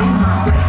my way.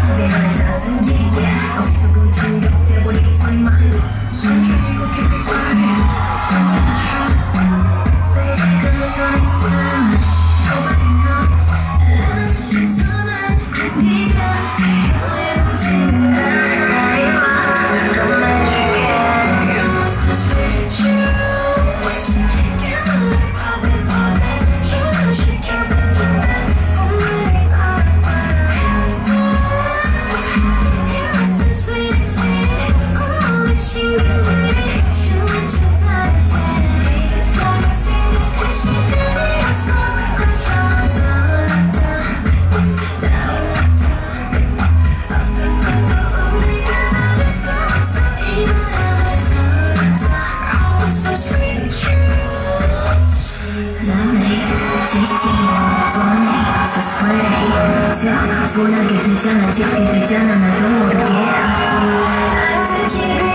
지치고 뻔해서 swear 저 분하게 되잖아 짙게 되잖아 나도 모르게 I'm the kid